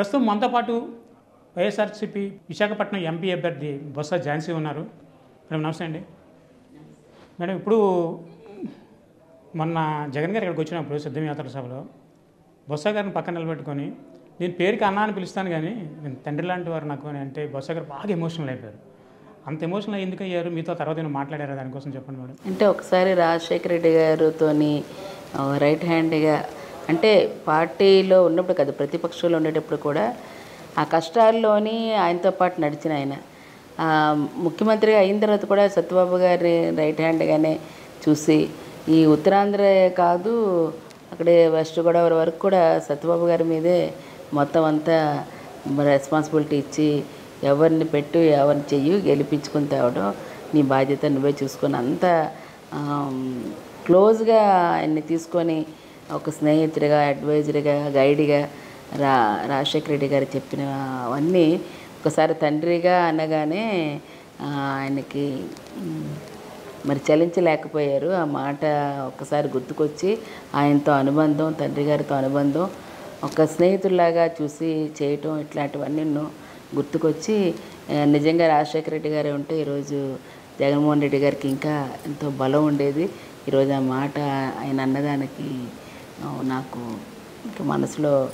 ప్రస్తుతం మనతో పాటు వైఎస్ఆర్సీపీ విశాఖపట్నం ఎంపీ అభ్యర్థి బొత్స ఝాన్సీ ఉన్నారు. మేడం నమస్తే అండి. మేడం ఇప్పుడు మొన్న జగన్ గారు ఇక్కడికి వచ్చినప్పుడు సిద్ధమయాత్ర సభలో బొత్స గారిని పక్కన నిలబెట్టుకొని నేను పేరుకి అన్న అని పిలుస్తాను కానీ నేను తండ్రి లాంటి వారు నాకు అని అంటే బొత్స గారు బాగా ఎమోషనల్ అయిపోయారు. అంత ఎమోషనల్ ఎందుకు అయ్యారు? మీతో తర్వాత నేను మాట్లాడారు? దానికోసం చెప్పండి మేడం. అంటే ఒకసారి రాజశేఖర రెడ్డి గారితోని రైట్ హ్యాండ్గా అంటే పార్టీలో ఉన్నప్పుడు కాదు ప్రతిపక్షంలో ఉండేటప్పుడు కూడా ఆ కష్టాల్లోని ఆయనతో పాటు నడిచిన ఆయన. ముఖ్యమంత్రి ముఖ్యమంత్రిగా అయిన తర్వాత కూడా సత్యబాబు గారిని రైట్ హ్యాండ్గానే చూసి ఈ ఉత్తరాంధ్ర కాదు అక్కడే వెస్ట్ గోదావరి వరకు కూడా సత్యబాబు గారి మీదే మొత్తం అంతా రెస్పాన్సిబిలిటీ ఇచ్చి ఎవరిని పెట్టు ఎవరిని చెయ్యి గెలిపించుకుని తేవడం నీ బాధ్యత నువ్వే చూసుకొని అంత క్లోజ్గా ఆయన్ని తీసుకొని ఒక స్నేహితుడిగా అడ్వైజర్గా గైడ్గా రా రాజశేఖర రెడ్డి గారు చెప్పినవన్నీ ఒకసారి తండ్రిగా అనగానే ఆయనకి మరి చలించలేకపోయారు. ఆ మాట ఒక్కసారి గుర్తుకొచ్చి ఆయనతో అనుబంధం తండ్రి గారితో అనుబంధం ఒక స్నేహితుల్లాగా చూసి చేయటం ఇట్లాంటివన్నీ ఎన్నో గుర్తుకొచ్చి నిజంగా రాజశేఖర రెడ్డి గారే ఉంటే ఈరోజు జగన్మోహన్ రెడ్డి గారికి ఇంకా ఎంతో బలం ఉండేది. ఈరోజు ఆ మాట ఆయన అన్నదానికి నాకు ఇంకా మనసులో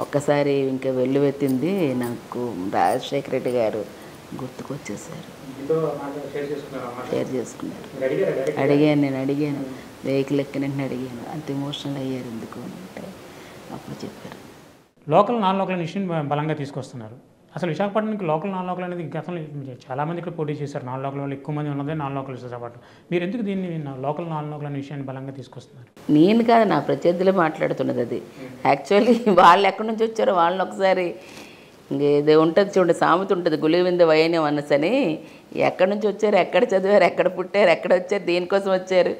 ఒక్కసారి ఇంకా వెల్లువెత్తింది నాకు రాజశేఖర రెడ్డి గారు గుర్తుకొచ్చేసారు. షేర్ చేసుకున్నారు? అడిగాను నేను అడిగాను. వెహికల్ ఎక్కినట్టు అడిగాను. అంత ఎమోషనల్ అయ్యారు ఎందుకు అంటే అప్పుడు చెప్పారు. లోకల్ నాన్ లోకల్ ఇష్యూని బలంగా తీసుకొస్తున్నారు. అసలు విశాఖపట్నంకి లోకల్ నాన్ లోకల్ అనేది గతంలో చాలామంది ఇక్కడ పోటీ చేశారు. నాన్ లోకల్ వాళ్ళు ఎక్కువ మంది ఉన్నదే నాన్ లోకల్ విశాఖపట్నం మీరు ఎందుకు దీన్ని లోకల్ నాన్ లోకల్ అనే విషయాన్ని బలంగా తీసుకొస్తున్నారు? నేను కాదు నా ప్రత్యర్థులే మాట్లాడుతున్నది అది. యాక్చువల్లీ వాళ్ళు ఎక్కడి నుంచి వచ్చారో వాళ్ళని ఒకసారి ఇంకేదో ఉంటుంది చూడండి సామెత ఉంటుంది గులివింద వయనే అన్నసని. ఎక్కడి నుంచి వచ్చారు ఎక్కడ చదివారు ఎక్కడ పుట్టారు ఎక్కడ వచ్చారు దేనికోసం వచ్చారు?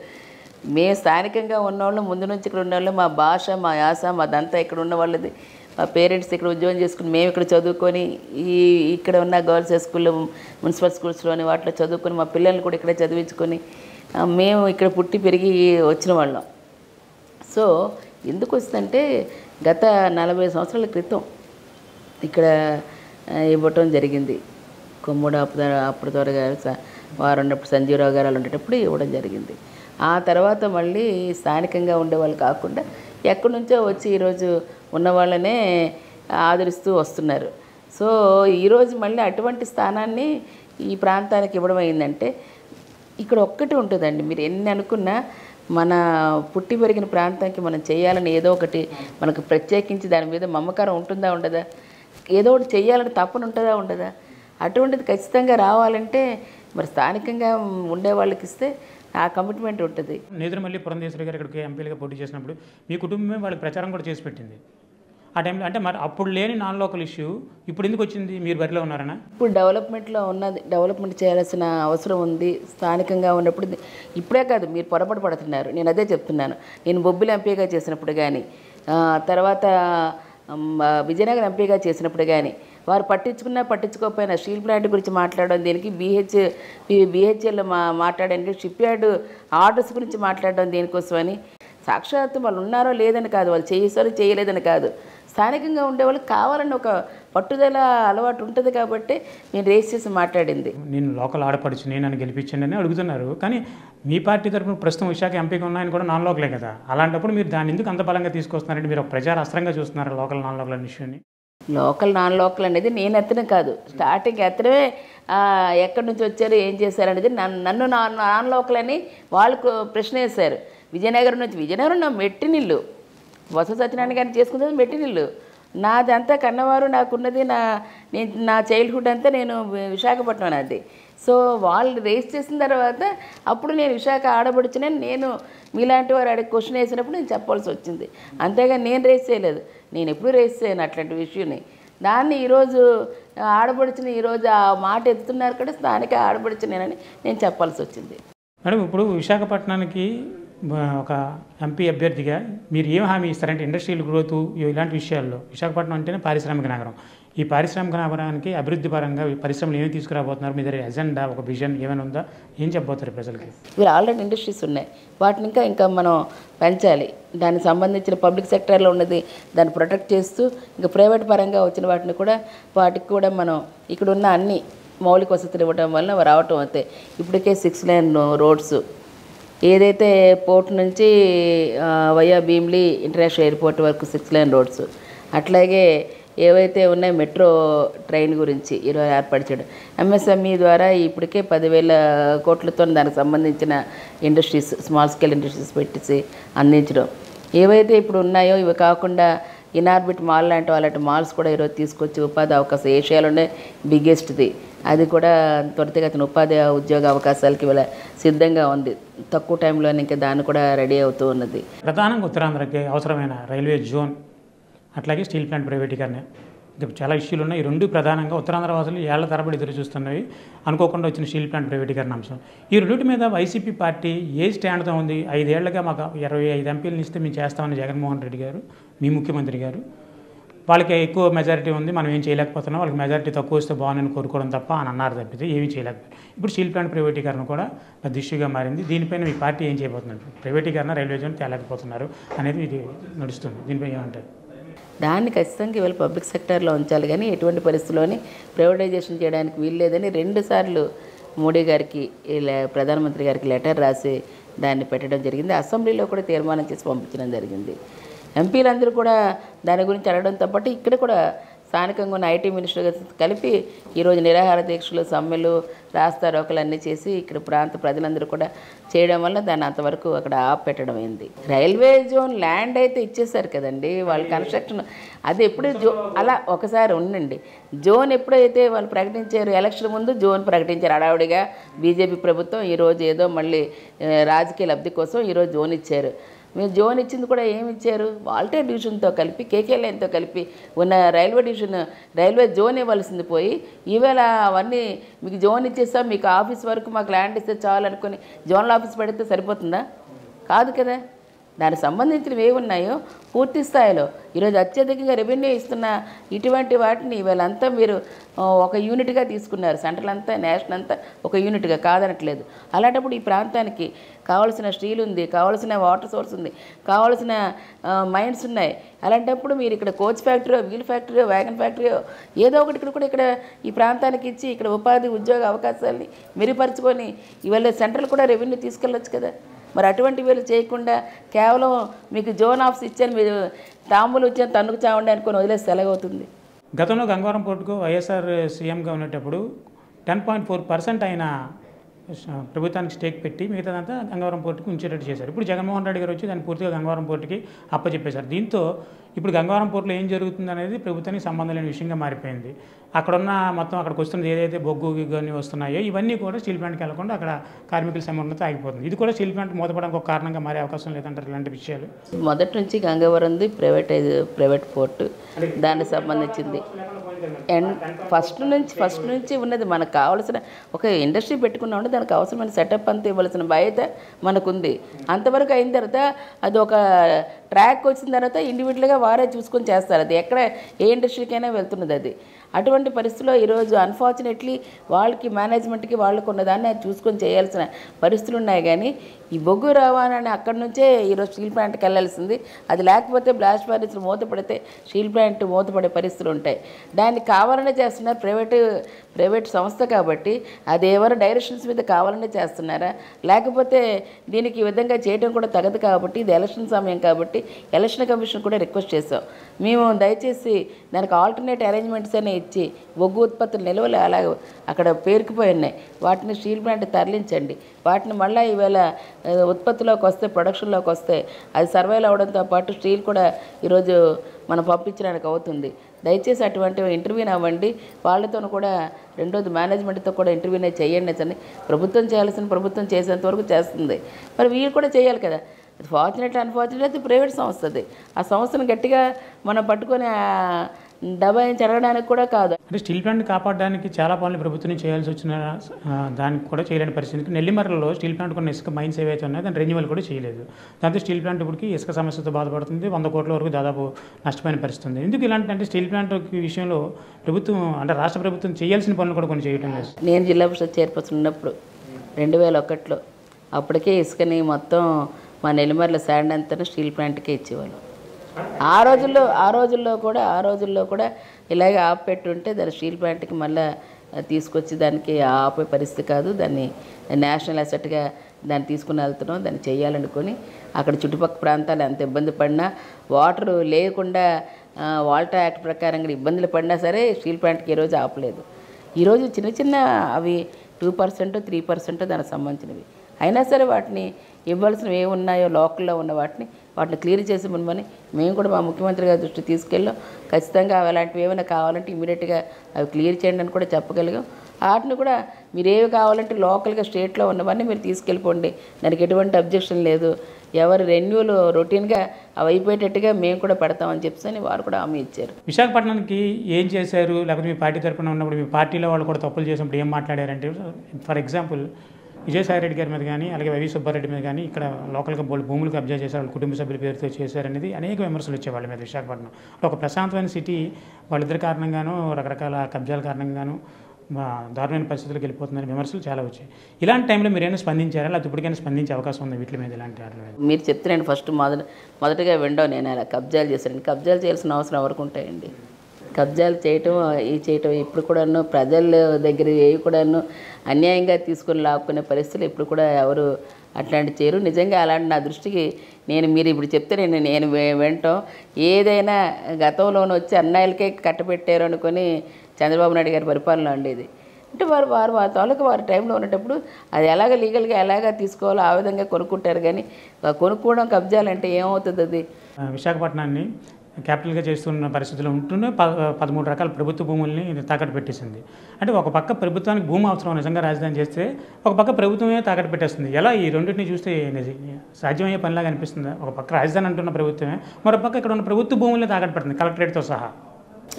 మేము స్థానికంగా ఉన్నవాళ్ళు ముందు నుంచి ఇక్కడ ఉన్నవాళ్ళు మా భాష మా యాస మాదంతా ఇక్కడ ఉన్న వాళ్ళది పేరెంట్స్ ఇక్కడ ఉద్యోగం చేసుకుని మేము ఇక్కడ చదువుకొని ఈ ఇక్కడ ఉన్న గర్ల్స్ హై స్కూల్లో మున్సిపల్ స్కూల్స్లోని వాటిలో చదువుకొని మా పిల్లల్ని కూడా ఇక్కడే చదివించుకొని మేము ఇక్కడ పుట్టి పెరిగి వచ్చిన వాళ్ళం. సో ఎందుకు వస్తుందంటే గత నలభై సంవత్సరాల క్రితం ఇక్కడ ఇవ్వటం జరిగింది. కొమ్ముడు అప్పుడు అప్పుడు త్వర గారు వారు ఉన్నప్పుడు సంజీవరావు గారు వాళ్ళు ఉండేటప్పుడు ఇవ్వడం జరిగింది. ఆ తర్వాత మళ్ళీ స్థానికంగా ఉండేవాళ్ళు కాకుండా ఎక్కడి నుంచో వచ్చి ఈరోజు ఉన్న వాళ్ళనే ఆదరిస్తూ వస్తున్నారు. సో ఈరోజు మళ్ళీ అటువంటి స్థానాన్ని ఈ ప్రాంతానికి ఇవ్వడం అయిందంటే ఇక్కడ ఒక్కటి ఉంటుందండి. మీరు ఎన్ని అనుకున్నా మన పుట్టి పెరిగిన ప్రాంతానికి మనం చేయాలని ఏదో ఒకటి మనకు ప్రత్యేకించి దాని మీద మమకారం ఉంటుందా ఉండదా? ఏదో ఒకటి చేయాలని తప్పన ఉంటుందా ఉండదా? అటువంటిది ఖచ్చితంగా రావాలంటే మరి స్థానికంగా ఉండే వాళ్ళకి ఇస్తే ఆ కమిట్మెంట్ ఉంటుంది. నేదురుమల్లి పురంధేశ్వరి గారు ఇక్కడికి ఎంపీలుగా పోటీ చేసినప్పుడు మీ కుటుంబమే వాళ్ళకి ప్రచారం కూడా చేసి పెట్టింది. ఆ టైంలో అంటే మరి అప్పుడు లేని నాన్ లోకల్ ఇష్యూ ఇప్పుడు ఎందుకు వచ్చింది? మీరు బరిలో ఉన్నారనా? ఇప్పుడు డెవలప్మెంట్లో ఉన్నది డెవలప్మెంట్ చేయాల్సిన అవసరం ఉంది. స్థానికంగా ఉన్నప్పుడు ఇప్పుడే కాదు మీరు పొరపాటు పడుతున్నారు. నేను అదే చెప్తున్నాను. నేను బొబ్బిలి ఎంపీగా చేసినప్పుడు కానీ తర్వాత విజయనగరం ఎంపీగా చేసినప్పుడు కానీ వారు పట్టించుకున్నా పట్టించుకోకపోయినా స్టీల్ ప్లాంట్ గురించి మాట్లాడడం దీనికి బీహెచ్ బీహెచ్ఎల్ మా మాట్లాడడానికి షిప్ యార్డ్ ఆర్డర్స్ గురించి మాట్లాడడం దేనికోసమని. సాక్షాత్తు వాళ్ళు ఉన్నారో లేదని కాదు వాళ్ళు చేసారో చేయలేదని కాదు. స్థానికంగా ఉండేవాళ్ళు కావాలని ఒక పట్టుదల అలవాటు ఉంటుంది కాబట్టి నేను రేస్ చేసి మాట్లాడింది. నేను లోకల్ ఆడపడుచు నేను నన్ను గెలిపించండి అని అడుగుతున్నారు. కానీ మీ పార్టీ తరఫున ప్రస్తుతం విశాఖ ఎంపీగా ఉన్నాయని కూడా నాన్ లోకలే కదా. అలాంటప్పుడు మీరు దాన్ని ఎందుకు అంత బలంగా తీసుకొస్తున్నారంటే మీరు ఒక ప్రజారాస్త్రంగా చూస్తున్నారు లోకల్ నాన్ లోకల్ అనే ఇష్యూని లోకల్ నాన్ లోకల్ అనేది నేను ఎత్తడం కాదు. స్టార్టింగ్ ఎత్తడమే ఎక్కడి నుంచి వచ్చారు ఏం చేశారు అనేది నన్ను నన్ను నాన్ నాన్ లోకల్ అని వాళ్ళు ప్రశ్న వేశారు విజయనగరం నుంచి విజయనగరం నా మెట్టినిల్లు వస సత్యనారాయణ గారిని చేసుకున్నది మెట్టినిల్లు నాదంతా కన్నవారు నాకున్నది నా నేను నా చైల్డ్హుడ్ అంతా నేను విశాఖపట్నం నాది. సో వాళ్ళు రేస్ చేసిన తర్వాత అప్పుడు నేను విశాఖ ఆడబడుచునని నేను మీలాంటి వారు అడిగి క్వశ్చన్ వేసినప్పుడు నేను చెప్పాల్సి వచ్చింది. అంతేగా నేను రేస్ చేయలేదు. నేను ఎప్పుడు రేస్ చేయను అట్లాంటి విషయాన్ని దాన్ని ఈరోజు ఆడబడిచిన ఈరోజు ఆ మాట ఎత్తుతున్నారు కదా స్థానిక ఆడబడిచినని నేను చెప్పాల్సి వచ్చింది. మేడం ఇప్పుడు విశాఖపట్నానికి ఒక ఎంపీ అభ్యర్థిగా మీరు ఏం హామీ ఇస్తారంటే ఇండస్ట్రియల్ గ్రోత్ ఇలాంటి విషయాల్లో. విశాఖపట్నం అంటేనే పారిశ్రామిక నగరం. ఈ పారిశ్రామిక నగరానికి అభివృద్ధి పరంగా ఈ పరిశ్రమలు ఏమి తీసుకురాబోతున్నారు? మీ దగ్గర ఎజెండా ఒక విజన్ ఏమైనా ఉందా? ఏం చెప్పబోతారు ప్రజలకి? ఇవి ఆల్రెడీ ఇండస్ట్రీస్ ఉన్నాయి. వాటిని ఇంకా ఇంకా మనం పెంచాలి. దానికి సంబంధించిన పబ్లిక్ సెక్టర్లో ఉన్నది దాన్ని ప్రొటెక్ట్ చేస్తూ ఇంకా ప్రైవేట్ పరంగా వచ్చిన వాటిని కూడా వాటికి కూడా మనం ఇక్కడ ఉన్న అన్ని మౌలిక వసతులు ఇవ్వడం వల్ల రావటం అవుతాయి ఇప్పటికే సిక్స్ లైన్ రోడ్స్ ఏదైతే పోర్ట్ నుంచి వయా భీమ్లీ ఇంటర్నేషనల్ ఎయిర్పోర్ట్ వరకు సిక్స్ లైన్ రోడ్స్ అట్లాగే ఏవైతే ఉన్నాయో మెట్రో ట్రైన్ గురించి ఈరోజు చేయడం ఎంఎస్ఎంఈ ద్వారా ఇప్పటికే పదివేల కోట్లతో దానికి సంబంధించిన ఇండస్ట్రీస్ స్మాల్ స్కేల్ ఇండస్ట్రీస్ పెట్టేసి అందించడం. ఏవైతే ఇప్పుడు ఉన్నాయో ఇవి కాకుండా ఇనార్బిట్ మాల్ లాంటి అలాంటి మాల్స్ కూడా ఈరోజు తీసుకొచ్చి ఉపాధి అవకాశం ఏషియాలోనే బిగ్గెస్ట్ది. అది కూడా త్వరితగతిన ఉపాధి ఉద్యోగ అవకాశాలకి ఇవాళ సిద్ధంగా ఉంది. తక్కువ టైంలోనే ఇంకా దాన్ని కూడా రెడీ అవుతూ ఉన్నది. ప్రధానంగా ఉత్తరాంధ్రకి అవసరమైన రైల్వే జోన్ అట్లాగే స్టీల్ ప్లాంట్ ప్రైవేటీకరణ. ఇంకా చాలా ఇష్యూలు ఉన్నాయి. ఈ రెండు ప్రధానంగా ఉత్తరాంధ్ర వాసులు ఏళ్ళ తరబడి ఎదురు చూస్తున్నవి. అనుకోకుండా వచ్చిన స్టీల్ ప్లాంట్ ప్రైవేటీకరణ అంశం. ఈ రెండింటి మీద వైసీపీ పార్టీ ఏ స్టాండ్తో ఉంది? ఐదేళ్ళుగా మాకు ఇరవై ఐదు ఎంపీలను ఇస్తే మేము చేస్తామని జగన్మోహన్ రెడ్డి గారు మీ ముఖ్యమంత్రి గారు. వాళ్ళకి ఎక్కువ మెజారిటీ ఉంది. మనం ఏం చేయలేకపోతున్నాం. వాళ్ళకి మెజారిటీ తక్కువ వస్తే బాగుందని కోరుకోవడం తప్ప అని అన్నారు తప్పితే ఏమీ చేయలేకపోయారు. ఇప్పుడు స్టీల్ ప్లాంట్ ప్రైవేటీకరణ కూడా పెద్ద ఇష్యూగా మారింది. దీనిపైన మీ పార్టీ ఏం చేయబోతున్నారు? ప్రైవేటీకరణ రైల్వే జోన్ తేలేకపోతున్నారు అనేది ఇది నడుస్తుంది. దీనిపై ఏమంటారు? దాన్ని ఖచ్చితంగా ఇవాళ పబ్లిక్ సెక్టర్లో ఉంచాలి. కానీ ఎటువంటి పరిస్థితుల్లోని ప్రైవేటైజేషన్ చేయడానికి వీలు లేదని రెండుసార్లు మోడీ గారికి ప్రధానమంత్రి గారికి లెటర్ రాసి దాన్ని పెట్టడం జరిగింది. అసెంబ్లీలో కూడా తీర్మానం చేసి పంపించడం జరిగింది. ఎంపీలందరూ కూడా దాని గురించి అడగడంతో పాటు ఇక్కడ కూడా స్థానికంగా ఉన్న ఐటీ మినిస్టర్ కలిపి ఈరోజు నిరాహార దీక్షలు సమ్మెలు రాస్తా రోకలు అన్నీ చేసి ఇక్కడ ప్రాంత ప్రజలందరూ కూడా చేయడం వల్ల దాన్ని అంతవరకు అక్కడ ఆపెట్టడం అయింది. రైల్వే జోన్ ల్యాండ్ అయితే ఇచ్చేసారు కదండి వాళ్ళు కన్స్ట్రక్షన్. అది ఎప్పుడు జో అలా ఒకసారి ఉండండి. జోన్ ఎప్పుడైతే వాళ్ళు ప్రకటించారు ఎలక్షన్ ముందు జోన్ ప్రకటించారు అడావుడిగా బీజేపీ ప్రభుత్వం ఈరోజు ఏదో మళ్ళీ రాజకీయ లబ్ధి కోసం ఈరోజు జోన్ ఇచ్చారు. మీరు జోన్ ఇచ్చింది కూడా ఏమి ఇచ్చారు? వాల్టే డివిజన్తో కలిపి కేకే లైన్తో కలిపి ఉన్న రైల్వే డివిజన్ రైల్వే జోన్ ఇవ్వాల్సింది పోయి ఈవేళ అవన్నీ మీకు జోన్ ఇచ్చేస్తాం మీకు ఆఫీస్ వరకు మాకు ల్యాండ్ ఇస్తే చాలు అనుకుని జోనల్ ఆఫీస్ పెడితే సరిపోతుందా? కాదు కదా. దానికి సంబంధించినవి ఏవి ఉన్నాయో పూర్తి స్థాయిలో. ఈరోజు అత్యధికంగా రెవెన్యూ ఇస్తున్న ఇటువంటి వాటిని వీళ్ళంతా మీరు ఒక యూనిట్గా తీసుకున్నారు. సెంట్రల్ అంతా నేషనల్ అంతా ఒక యూనిట్గా కాదనట్లేదు. అలాంటప్పుడు ఈ ప్రాంతానికి కావాల్సిన స్టీల్ ఉంది కావాల్సిన వాటర్ సోర్స్ ఉంది కావాల్సిన మైండ్స్ ఉన్నాయి. అలాంటప్పుడు మీరు ఇక్కడ coach factory wheel factory wagon factory ఏదో ఒకటి ఇక్కడ కూడా ఇక్కడ ఈ ప్రాంతానికి ఇచ్చి ఇక్కడ ఉపాధి ఉద్యోగ అవకాశాలని మెరుగుపరుచుకొని ఇవాళ సెంట్రల్ కూడా రెవెన్యూ తీసుకెళ్ళొచ్చు కదా. మరి అటువంటి వీళ్ళు చేయకుండా కేవలం మీకు జోన్ ఆఫ్స్ ఇచ్చాను మీరు తాంబూలు ఇచ్చాను తన్నుకు చావండి అనుకొని వదిలేస్తే అవుతుంది గతంలో గంగవరం పోర్టుకు వైఎస్ఆర్ సీఎంగా ఉన్నప్పుడు టెన్ పాయింట్ ఫోర్ పర్సెంట్ ఆయన ప్రభుత్వానికి స్టేక్ పెట్టి మిగతాదంతా గంగవరం పోర్టుకి ఉంచేటట్టు చేశారు. ఇప్పుడు జగన్మోహన్ రెడ్డి గారు వచ్చి దాన్ని పూర్తిగా గంగవరం పోర్టుకి అప్పచెప్పేశారు. దీంతో ఇప్పుడు గంగవరం పోర్టులో ఏం జరుగుతుంది అనేది ప్రభుత్వానికి సంబంధం లేని విషయంగా మారిపోయింది. అక్కడున్న మొత్తం అక్కడికి వస్తున్నది ఏదైతే బొగ్గు అన్నీ వస్తున్నాయో ఇవన్నీ కూడా స్టీల్ ప్లాంట్కి వెళ్ళకుండా అక్కడ కార్మికుల సమానత ఆగిపోతుంది ఇది కూడా స్టీల్ ప్లాంట్ మూతపడడానికి ఒక కారణంగా మారే అవకాశం లేదంటారు ఇలాంటి విషయాలు? మొదటి నుంచి గంగవరంది ప్రైవేటైజ్ ప్రైవేట్ పోర్టు. దానికి సంబంధించింది. అండ్ ఫస్ట్ నుంచి ఫస్ట్ నుంచి ఉన్నది మనకు కావాల్సిన ఒక ఇండస్ట్రీ పెట్టుకున్నామంటే దానికి అవసరమైన సెటప్ అంతా ఇవ్వాల్సిన బాధ్యత మనకుంది. అంతవరకు అయిన తర్వాత అది ఒక ట్రాక్ వచ్చిన తర్వాత ఇండివిజువల్గా వారే చూసుకొని చేస్తారు. అది ఎక్కడ ఏ ఇండస్ట్రీకైనా వెళ్తున్నది అది. అటువంటి పరిస్థితుల్లో ఈరోజు అన్ఫార్చునేట్లీ వాళ్ళకి మేనేజ్మెంట్కి వాళ్ళకు ఉన్నదాన్ని అది చూసుకొని చేయాల్సిన పరిస్థితులు ఉన్నాయి. కానీ ఈ బొగ్గు రవాణాని అక్కడి నుంచే ఈరోజు స్టీల్ ప్లాంట్కి వెళ్ళాల్సింది. అది లేకపోతే బ్లాస్ట్ ఫర్నిచర్ మూతపడితే స్టీల్ ప్లాంట్ మూతపడే పరిస్థితులు ఉంటాయి. దాన్ని కావాలనే చేస్తున్నారు ప్రైవేటు ప్రైవేట్ సంస్థ కాబట్టి అది ఎవరు డైరెక్షన్స్ మీద కావాలనే చేస్తున్నారా? లేకపోతే దీనికి ఈ విధంగా చేయడం కూడా తగదు కాబట్టి ఇది ఎలక్షన్ సమయం కాబట్టి ఎలక్షన్ కమిషన్ కూడా రిక్వెస్ట్ చేసాం మేము దయచేసి దానికి ఆల్టర్నేట్ అరేంజ్మెంట్స్ అనే ఇచ్చి బొగ్గు ఉత్పత్తులు నిల్వలు అలాగే అక్కడ పేరుకుపోయి ఉన్నాయి. వాటిని స్టీల్ ప్లాంట్ తరలించండి. వాటిని మళ్ళీ ఈవేళ ఉత్పత్తిలోకి వస్తే ప్రొడక్షన్లోకి వస్తే అది సర్వైవ్ అవడంతో పాటు స్టీల్ కూడా ఈరోజు మనం పంపించడానికి అవుతుంది. దయచేసి అటువంటి ఇంటర్వ్యూని అవ్వండి. వాళ్ళతో కూడా రెండోది మేనేజ్మెంట్తో కూడా ఇంటర్వ్యూనే చేయండి అని ప్రభుత్వం చేయాల్సిన ప్రభుత్వం చేసేంత వరకు చేస్తుంది. మరి వీళ్ళు కూడా చేయాలి కదా. ఫార్చునేట్ అన్ఫార్చునేట్ అయితే ప్రైవేట్ సంస్థ అది ఆ సంస్థను గట్టిగా మనం పట్టుకొని దబాయించి అడగడానికి కూడా కాదు. అంటే స్టీల్ ప్లాంట్ కాపాడడానికి చాలా పనులు ప్రభుత్వం చేయాల్సి వచ్చిన దానికి కూడా చేయలేని పరిస్థితి. నెల్లిమర్లలో స్టీల్ ప్లాంట్ కొన్ని ఇసుక మైన్స్ ఏవైతే ఉన్నాయో దాని రెన్యువల్ కూడా చేయలేదు. దాంతో స్టీల్ ప్లాంట్ ఇప్పటికి ఇసుక సమస్యతో బాధపడుతుంది వంద కోట్ల వరకు దాదాపు నష్టపోయిన పరిస్థితి ఉంది. ఎందుకు ఇలాంటి అంటే స్టీల్ ప్లాంట్ విషయంలో ప్రభుత్వం అంటే రాష్ట్ర ప్రభుత్వం చేయాల్సిన పనులు కూడా కొన్ని చేయటం లేదు. నేను జిల్లా పరిషత్ చైర్పర్సన్ ఉన్నప్పుడు రెండు వేల ఒకటిలో అప్పటికే ఇసుకని మొత్తం మా నెల్లిమర్ల శాండ్ అంతా స్టీల్ ప్లాంట్కే ఇచ్చేవాళ్ళం. ఆ రోజుల్లో ఆ రోజుల్లో కూడా ఆ రోజుల్లో కూడా ఇలాగే ఆపెట్టుంటే దాని స్టీల్ ప్లాంట్కి మళ్ళీ తీసుకొచ్చి దానికి ఆపే పరిస్థితి కాదు. దాన్ని నేషనల్ అసెట్గా దాన్ని తీసుకుని వెళ్తున్నాం. దాన్ని చేయాలనుకొని అక్కడ చుట్టుపక్కల ప్రాంతాలు ఎంత ఇబ్బంది పడినా వాటర్ లేకుండా ఆ, వాల్టా యాక్ట్ ప్రకారంగా ఇబ్బందులు పడినా సరే స్టీల్ ప్లాంట్కి ఈ రోజు ఆపలేదు. ఈరోజు చిన్న చిన్న అవి టూ పర్సెంట్ త్రీ పర్సెంట్ దానికి సంబంధించినవి. అయినా సరే వాటిని ఇవ్వాల్సినవి ఏమున్నాయో లోకల్లో ఉన్న వాటిని వాటిని క్లియర్ చేసి మనమని మేము కూడా మా ముఖ్యమంత్రి గారి దృష్టి తీసుకెళ్ళాం. ఖచ్చితంగా అవి అలాంటివి ఏమైనా కావాలంటే ఇమీడియట్గా అవి క్లియర్ చేయండి అని కూడా చెప్పగలిగాం. వాటిని కూడా మీరు ఏవి కావాలంటే లోకల్గా స్టేట్లో ఉన్నవన్నీ మీరు తీసుకెళ్ళిపోండి. దానికి ఎటువంటి అబ్జెక్షన్ లేదు. ఎవరి రెన్యూలు రొటీన్గా అవి అయిపోయేటట్టుగా మేము కూడా పెడతామని చెప్పని వారు కూడా హామీ ఇచ్చారు. విశాఖపట్నానికి ఏం చేశారు? లేకపోతే మీ పార్టీ తరఫున ఉన్నప్పుడు మీ పార్టీలో వాళ్ళు కూడా తప్పులు చేసినప్పుడు ఏం మాట్లాడారంటే ఫర్ ఎగ్జాంపుల్ విజయసాయిరెడ్డి గారి మీద కానీ అలాగే వైవి సుబ్బారెడ్డి మీద కానీ ఇక్కడ లోకల్గా బోల్డ్ భూములు కబ్జా చేశారు వాళ్ళ కుటుంబ సభ్యుల పేరుతో చేశారనేది అనేక విమర్శలు వచ్చేవాళ్ళ వాళ్ళ మీద విశాఖపట్నం. ఒక ప్రశాంతమైన సిటీ వాళ్ళిద్దరి కారణంగానూ రకరకాల కబ్జాల కారణంగానూ దారుణమైన పరిస్థితులకు వెళ్ళిపోతుందని విమర్శలు చాలా వచ్చాయి. ఇలాంటి టైంలో మీరైనా స్పందించారా? లేకపోతే ఇప్పటికైనా స్పందించే అవకాశం ఉంది వీటి మీద ఇలాంటి వాటి మీద మీరు చెప్తున్నాను ఫస్ట్ మొదట మొదటగా విండో నేను అలా కబ్జాలు చేశాను కబ్జాలు చేయాల్సిన అవసరం ఎవరికి ఉంటాయండి? కబ్జాలు చేయటం ఈ చేయటం ఇప్పుడు కూడాను ప్రజల దగ్గర ఏవి కూడాను అన్యాయంగా తీసుకొని లాక్కునే పరిస్థితులు ఇప్పుడు కూడా ఎవరు అట్లాంటి చేయరు. నిజంగా అలాంటి నా దృష్టికి నేను మీరు ఇప్పుడు చెప్తే నేను నేను వింటాం. ఏదైనా గతంలోనే వచ్చి అన్నాయిలకే కట్టబెట్టారు అనుకొని చంద్రబాబు నాయుడు గారి పరిపాలన ఉండేది అంటే వారు వారు వారి తాలూకు వారి టైంలో ఉన్నప్పుడు అది ఎలాగ లీగల్గా ఎలాగ తీసుకోవాలో ఆ విధంగా కొనుక్కుంటారు కానీ కొనుక్కోవడం కబ్జాలంటే ఏమవుతుంది అది? విశాఖపట్నాన్ని క్యాపిటల్గా చేస్తున్న పరిస్థితులు ఉంటూనే ప పదమూడు రకాల ప్రభుత్వ భూముల్ని తాకట్టు పెట్టేసింది. అంటే ఒక పక్క ప్రభుత్వానికి భూమి అవసరం నిజంగా రాజధాని చేస్తే ఒక పక్క ప్రభుత్వమే తాకట్టు పెట్టేస్తుంది. ఎలా ఈ రెండింటిని చూస్తే సాధ్యమయ్యే పనిలాగా అనిపిస్తుంది? ఒక పక్క రాజధాని అంటున్న ప్రభుత్వమే మరో పక్క ఇక్కడ ఉన్న ప్రభుత్వ భూముల్ని తాకట్టు పెడుతుంది కలెక్టరేట్తో సహా.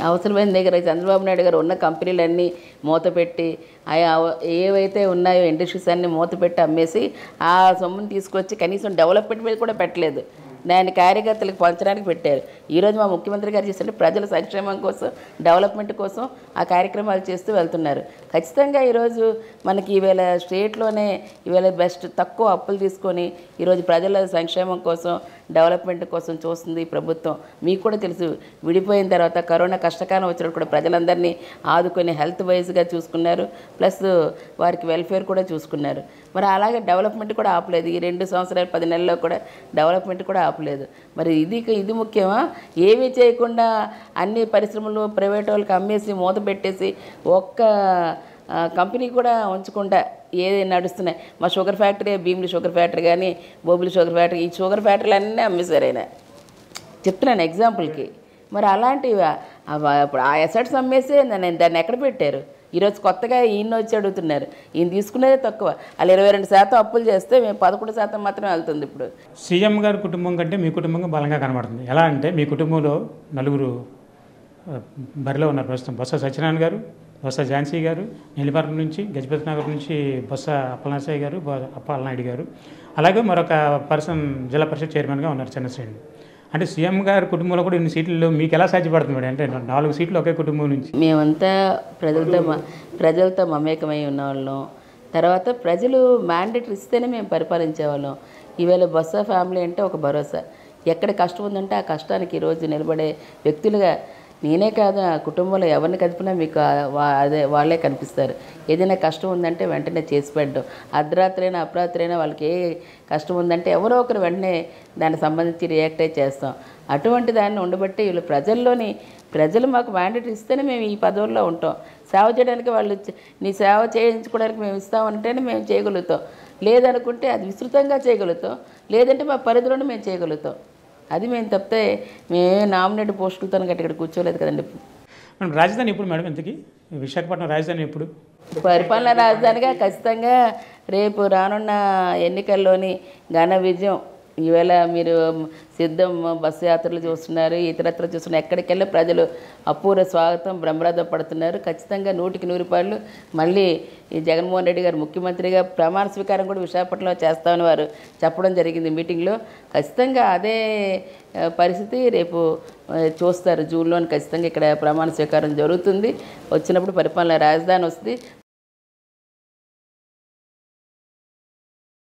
అవసరమైన దగ్గర చంద్రబాబు నాయుడు గారు ఉన్న కంపెనీలన్నీ మూతపెట్టి ఆయా ఏవైతే ఉన్నాయో ఇండస్ట్రీస్ అన్నీ మూతపెట్టి అమ్మేసి ఆ సొమ్ముని తీసుకొచ్చి కనీసం డెవలప్మెంట్ మీద కూడా పెట్టలేదు. దాన్ని కార్యకర్తలకు పంచడానికి పెట్టారు. ఈరోజు మా ముఖ్యమంత్రి గారు చేస్తుంటే ప్రజల సంక్షేమం కోసం డెవలప్మెంట్ కోసం ఆ కార్యక్రమాలు చేస్తూ వెళ్తున్నారు. ఖచ్చితంగా ఈరోజు మనకి ఈవేళ స్టేట్లోనే ఈవేళ బెస్ట్ తక్కువ అప్పులు తీసుకొని ఈరోజు ప్రజల సంక్షేమం కోసం డెవలప్మెంట్ కోసం చూస్తుంది ఈ ప్రభుత్వం. మీకు కూడా తెలుసు విడిపోయిన తర్వాత కరోనా కష్టకాలం వచ్చినప్పుడు కూడా ప్రజలందరినీ ఆదుకొని హెల్త్ వైజ్గా చూసుకున్నారు. ప్లస్ వారికి వెల్ఫేర్ కూడా చూసుకున్నారు. మరి అలాగే డెవలప్మెంట్ కూడా ఆపలేదు. ఈ రెండు సంవత్సరాలు పది నెలల్లో కూడా డెవలప్మెంట్ కూడా ఆపలేదు. మరి ఇది ఇది ముఖ్యమా? ఏమీ చేయకుండా అన్ని పరిశ్రమలు ప్రైవేట్ వాళ్ళకి అమ్మేసి మూత పెట్టేసి ఒక్క కంపెనీ కూడా ఉంచకుండా ఏది నడుస్తున్నాయి? మా sugar factory Bheemili sugar factory కానీ బోబిలి షుగర్ ఫ్యాక్టరీ ఈ షుగర్ ఫ్యాక్టరీలు అన్నీ అమ్మేశారు ఆయన. చెప్తున్నాను ఎగ్జాంపుల్కి. మరి అలాంటివి? ఇప్పుడు ఆ ఎసెట్స్ అమ్మేసి నేను దాన్ని ఎక్కడ పెట్టారు? ఈరోజు కొత్తగా ఈయన వచ్చి అడుగుతున్నారు. ఈయన తీసుకునేదే తక్కువ. వాళ్ళు ఇరవై రెండు శాతం అప్పులు చేస్తే మేము పదకొండు శాతం మాత్రమే వెళ్తుంది ఇప్పుడు. సీఎం గారి కుటుంబం కంటే మీ కుటుంబం బలంగా కనబడుతుంది. ఎలా అంటే మీ కుటుంబంలో నలుగురు బరిలో ఉన్నారు ప్రస్తుతం. బొత్స సత్యనారాయణ గారు బొత్స ఝాన్సీ గారు నెల్లిమర్గం నుంచి గజపతి నగర్ నుంచి బొత్స అప్పలనాసాయి గారు అప్పలనాయుడు గారు. అలాగే మరొక పర్సన్ జిల్లా పరిషత్ చైర్మన్గా ఉన్నారు చంద్రశ్రేణి అంటే సీఎం గారి కుటుంబంలో కూడా ఇన్ని సీట్లు మీకు ఎలా సాధ్యపడుతుంది మేడం? అంటే నాలుగు సీట్లు ఒకే కుటుంబం నుంచి. మేమంతా ప్రజలతో మ- ప్రజలతో మమేకమై ఉన్నవాళ్ళం. తర్వాత ప్రజలు మ్యాండేట్ ఇస్తేనే మేము పరిపాలించేవాళ్ళం. ఈవేళ బొత్స ఫ్యామిలీ అంటే ఒక భరోసా. ఎక్కడ కష్టం ఉందంటే ఆ కష్టానికి ఈరోజు నిలబడే వ్యక్తులుగా నేనే కాదు ఆ కుటుంబంలో ఎవరిని కదిపినా మీకు వా- అదే వాళ్ళే కనిపిస్తారు. ఏదైనా కష్టం ఉందంటే వెంటనే చేసి పెట్టడం. అర్ధరాత్రైనా అయినా అయినా వాళ్ళకి ఏ కష్టం ఉందంటే ఎవరో ఒకరు వెంటనే దానికి సంబంధించి రియాక్ట్ అయి చేస్తాం. అటువంటి దాన్ని ఉండబట్టి వీళ్ళు ప్రజల్లోని ప్రజలు మాకు మ్యాండేట్ ఇస్తేనే మేము ఈ పదవుల్లో ఉంటాం. సేవ చేయడానికి వాళ్ళు నీ సేవ చేయించుకోవడానికి మేము ఇస్తామంటేనే మేము చేయగలుగుతాం. లేదనుకుంటే అది విస్తృతంగా చేయగలుగుతాం. లేదంటే మా పరిధిలోనే మేము చేయగలుగుతాం. అది మేము తప్పితే మేమే నామినేట్ పోస్టులతో గట్టి ఇక్కడ కూర్చోలేదు కదండి. మేడం రాజధాని ఎప్పుడు మేడం ఇంతకీ? విశాఖపట్నం రాజధాని ఎప్పుడు? పరిపాలన రాజధానిగా ఖచ్చితంగా రేపు రానున్న ఎన్నికల్లోని ఘన విజయం ఈవేళ మీరు సిద్ధం బస్సు యాత్రలు చూస్తున్నారు ఇతరత్ర చూస్తున్నారు. ఎక్కడికి వెళ్ళి ప్రజలు అపూర్వ స్వాగతం బ్రహ్మరథం పడుతున్నారు. ఖచ్చితంగా నూటికి నూరు రూపాయలు మళ్ళీ ఈ జగన్మోహన్ రెడ్డి గారు ముఖ్యమంత్రిగా ప్రమాణ స్వీకారం కూడా విశాఖపట్నంలో చేస్తామని వారు చెప్పడం జరిగింది మీటింగ్లో. ఖచ్చితంగా అదే పరిస్థితి రేపు చూస్తారు. జూన్లో ఖచ్చితంగా ఇక్కడ ప్రమాణ స్వీకారం జరుగుతుంది. వచ్చినప్పుడు పరిపాలన రాజధాని వస్తుంది.